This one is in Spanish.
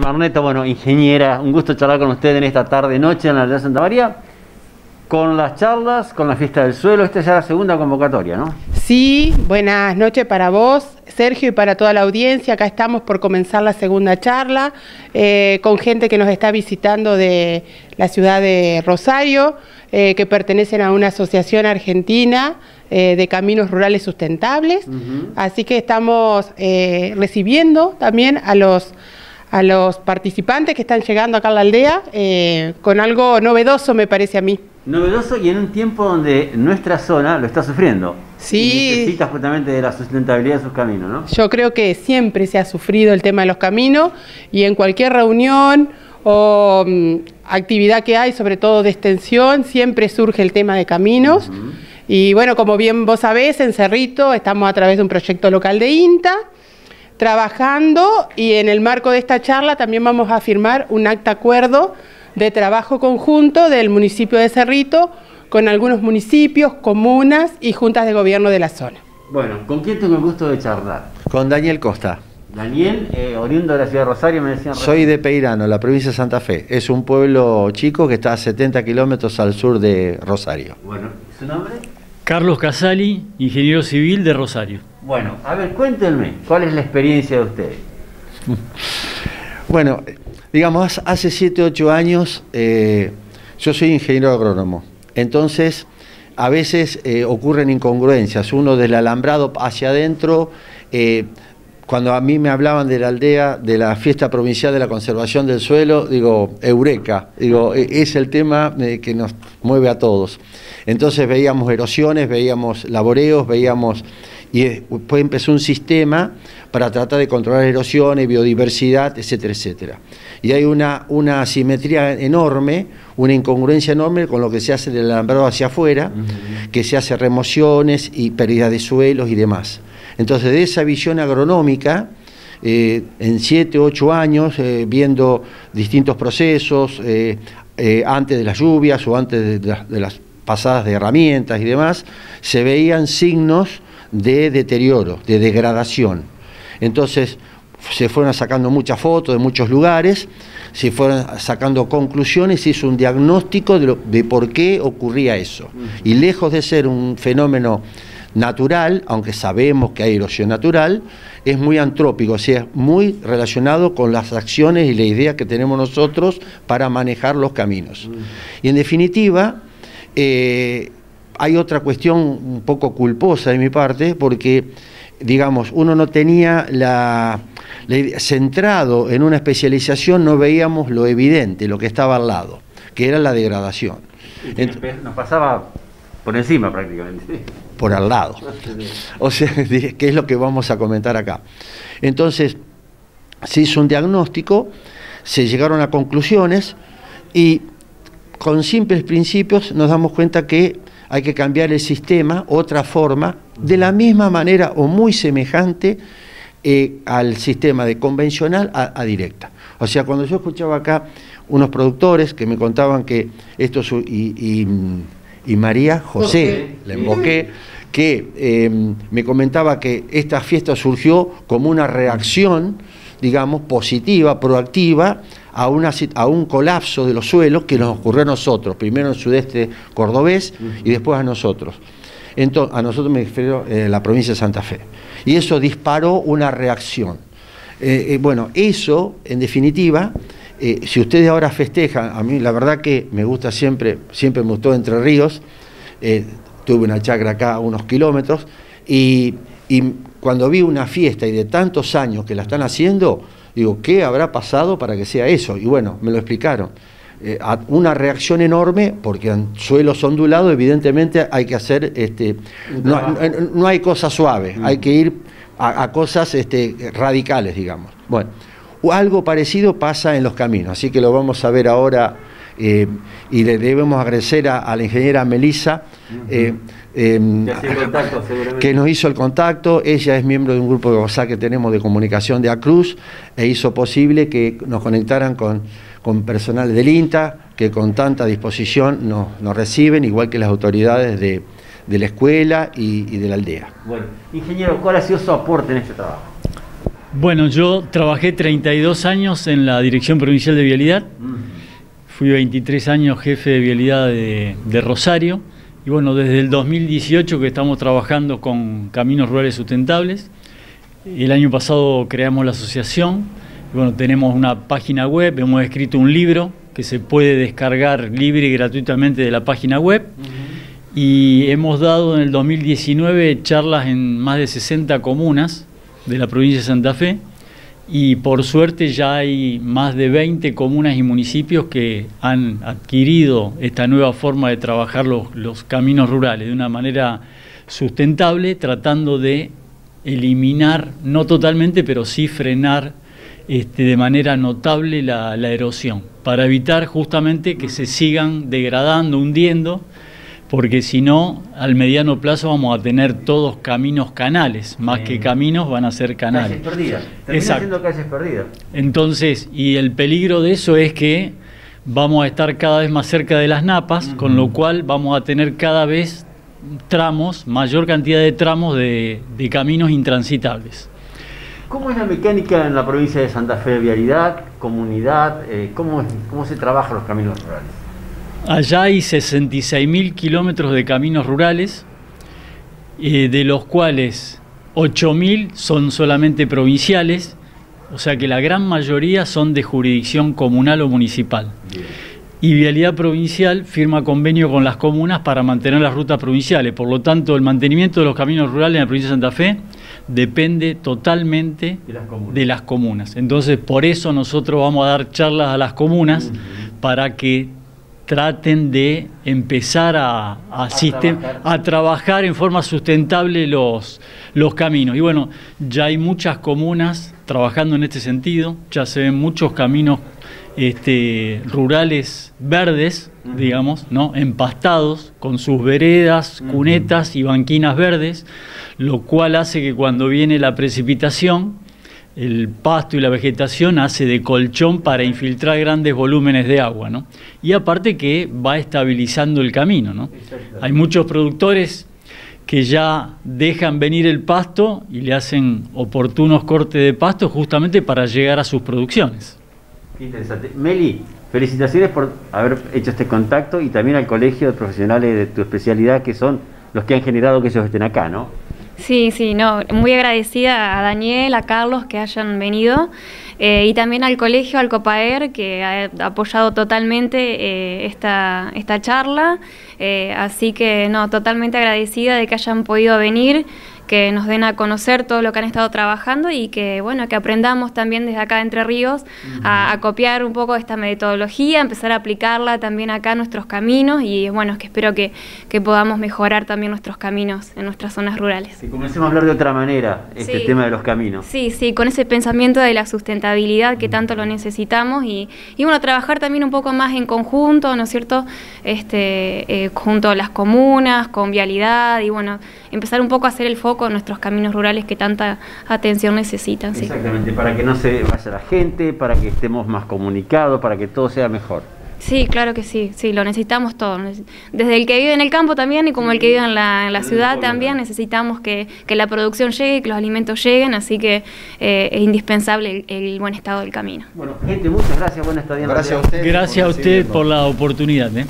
Marneta, bueno, ingeniera, un gusto charlar con usted en esta tarde-noche en la aldea Santa María. Con las charlas, con la fiesta del suelo, esta es ya la segunda convocatoria, ¿no? Sí, buenas noches para vos, Sergio, y para toda la audiencia. Acá estamos por comenzar la segunda charla eh, con gente que nos está visitando de la ciudad de Rosario, eh, que pertenecen a una asociación argentina eh, de caminos rurales sustentables. Así que estamos recibiendo también a los a los participantes que están llegando acá a la aldea con algo novedoso, me parece a mí novedoso y en un tiempo donde nuestra zona lo está sufriendo. Sí. necesita justamente de la sustentabilidad de sus caminos, ¿no? Yo creo que siempre se ha sufrido el tema de los caminos y en cualquier reunión o mm, actividad que hay, sobre todo de extensión, siempre surge el tema de caminos. Y bueno, como bien vos sabés, en Cerrito estamos a través de un proyecto local de INTA trabajando y en el marco de esta charla también vamos a firmar un acta acuerdo de trabajo conjunto del municipio de Cerrito con algunos municipios, comunas y juntas de gobierno de la zona. Bueno, ¿con quién tengo el gusto de charlar? Con Daniel Costa. Daniel, eh, oriundo de la ciudad de Rosario, me decían... Soy de Peirano, la provincia de Santa Fe. Es un pueblo chico que está a 70 kilómetros al sur de Rosario. Bueno, ¿su nombre? Carlos Casali, ingeniero civil de Rosario. Bueno, a ver, cuéntenme, ¿cuál es la experiencia de ustedes? bueno, Digamos, hace 7, 8 años eh, yo soy ingeniero agrónomo, entonces a veces eh, ocurren incongruencias, uno del alambrado hacia adentro, eh, cuando a mí me hablaban de la aldea, de la fiesta provincial de la conservación del suelo, digo, eureka, digo, e, es el tema que nos mueve a todos. Entonces veíamos erosiones, veíamos laboreos, veíamos, y después empezó un sistema para tratar de controlar erosiones, biodiversidad, etcétera, etcétera y hay una, una asimetría enorme, una incongruencia enorme con lo que se hace del alambrado hacia afuera, que se hace remociones y pérdida de suelos y demás. Entonces, de esa visión agronómica, eh, en siete, ocho años, eh, viendo distintos procesos, eh, antes de las lluvias o antes de, de, las pasadas de herramientas y demás, se veían signos de deterioro, de degradación. Entonces, se fueron sacando muchas fotos de muchos lugares, se fueron sacando conclusiones, se hizo un diagnóstico de, por qué ocurría eso. Y lejos de ser un fenómeno natural, aunque sabemos que hay erosión natural, es muy antrópico, o sea, muy relacionado con las acciones y la idea que tenemos nosotros para manejar los caminos. Y en definitiva, eh, hay otra cuestión un poco culposa de mi parte, porque, digamos, uno no tenía la centrado en una especialización no veíamos lo evidente, lo que estaba al lado, que era la degradación. nos pasaba por encima prácticamente. Por al lado. O sea, que es lo que vamos a comentar acá. Entonces, se hizo un diagnóstico, se llegaron a conclusiones y con simples principios nos damos cuenta que hay que cambiar el sistema, otra forma, de la misma manera o muy semejante eh, al sistema de convencional a, directa. O sea, cuando yo escuchaba acá unos productores que me contaban que esto y, y, María José, le invoqué, que em, me comentaba que esta fiesta surgió como una reacción, digamos, positiva, proactiva, a, una, a un colapso de los suelos que nos ocurrió a nosotros, primero en el sudeste cordobés y después a nosotros. Entonces, a nosotros me refiero a eh, la provincia de Santa Fe y eso disparó una reacción. Eh, eh, bueno, eso, en definitiva, eh, si ustedes ahora festejan, a mí la verdad que me gusta siempre, siempre me gustó Entre Ríos, tuve una chacra acá a unos kilómetros, y, y cuando vi una fiesta y de tantos años que la están haciendo, digo, ¿qué habrá pasado para que sea eso? Y bueno, me lo explicaron. una reacción enorme, porque en suelos ondulados, evidentemente hay que hacer, este, no, hay cosas suaves, hay que ir a, cosas este, radicales, digamos. Bueno, algo parecido pasa en los caminos, así que lo vamos a ver ahora eh, y le debemos agradecer a, la ingeniera Melissa. Eh, em, que nos hizo el contacto, ella es miembro de un grupo de WhatsApp que tenemos de comunicación de ACRUZ e hizo posible que nos conectaran con, con personal del INTA que con tanta disposición nos, nos reciben, igual que las autoridades de, de la escuela y, de la aldea. Bueno, ingeniero, ¿cuál ha sido su aporte en este trabajo? Bueno, yo trabajé 32 años en la Dirección Provincial de Vialidad. Fui 23 años jefe de vialidad de, de Rosario. Y bueno, desde el 2018 que estamos trabajando con Caminos Rurales Sustentables. El año pasado creamos la asociación. Y bueno, tenemos una página web, hemos escrito un libro que se puede descargar libre y gratuitamente de la página web. Y hemos dado en el 2019 charlas en más de 60 comunas de la provincia de Santa Fe. Y por suerte ya hay más de 20 comunas y municipios que han adquirido esta nueva forma de trabajar los, los caminos rurales de una manera sustentable, tratando de eliminar, no totalmente, pero sí frenar este, de manera notable la, la erosión, para evitar justamente que se sigan degradando, hundiendo porque si no, al mediano plazo vamos a tener todos caminos canales, más que caminos van a ser canales. Calles perdidas. Termina siendo calles perdidas. Entonces, y el peligro de eso es que vamos a estar cada vez más cerca de las napas, con lo cual vamos a tener cada vez tramos, mayor cantidad de tramos de, de caminos intransitables. ¿Cómo es la mecánica en la provincia de Santa Fe? ¿Vialidad, comunidad? Eh, ¿cómo, ¿Cómo se trabajan los caminos rurales? Allá hay 66.000 kilómetros de caminos rurales, eh, de los cuales 8.000 son solamente provinciales, o sea que la gran mayoría son de jurisdicción comunal o municipal. Y Vialidad Provincial firma convenio con las comunas para mantener las rutas provinciales. Por lo tanto, el mantenimiento de los caminos rurales en la provincia de Santa Fe depende totalmente De las comunas. de las comunas. Entonces, por eso nosotros vamos a dar charlas a las comunas para que traten de empezar a, a, sistem- trabajar. a trabajar en forma sustentable los, los caminos. Y bueno, ya hay muchas comunas trabajando en este sentido, ya se ven muchos caminos este, rurales verdes, digamos, ¿no? empastados, con sus veredas, cunetas y banquinas verdes, lo cual hace que cuando viene la precipitación, el pasto y la vegetación hace de colchón para infiltrar grandes volúmenes de agua, ¿no? Y aparte que va estabilizando el camino, ¿no? Hay muchos productores que ya dejan venir el pasto y le hacen oportunos cortes de pasto justamente para llegar a sus producciones. Qué interesante. Meli, felicitaciones por haber hecho este contacto y también al colegio de profesionales de tu especialidad que son los que han generado que ellos estén acá, ¿no? Sí, sí, no, muy agradecida a Daniel, a Carlos que hayan venido eh, y también al colegio, al COPAER que ha apoyado totalmente eh, esta, esta charla, eh, así que no, totalmente agradecida de que hayan podido venir, que nos den a conocer todo lo que han estado trabajando y que bueno, que aprendamos también desde acá de Entre Ríos a, a copiar un poco esta metodología, empezar a aplicarla también acá en nuestros caminos y bueno, que espero que, que podamos mejorar también nuestros caminos en nuestras zonas rurales. Que comencemos a hablar de otra manera este Sí. tema de los caminos. Sí, sí, con ese pensamiento de la sustentabilidad que tanto lo necesitamos y, y bueno, trabajar también un poco más en conjunto, ¿no es cierto? Este, eh, junto a las comunas, con vialidad y bueno, empezar un poco a hacer el foco nuestros caminos rurales que tanta atención necesitan. Sí. Exactamente, para que no se vaya la gente, para que estemos más comunicados, para que todo sea mejor. Sí, claro que sí, sí, lo necesitamos todo. Desde el que vive en el campo también y como el que vive en la, en ciudad también necesitamos que, que la producción llegue, que los alimentos lleguen, así que eh, es indispensable el, el buen estado del camino. Bueno, gente, muchas gracias, buena estadía. Gracias a ustedes. Gracias a usted recibirnos. por la oportunidad. ¿eh?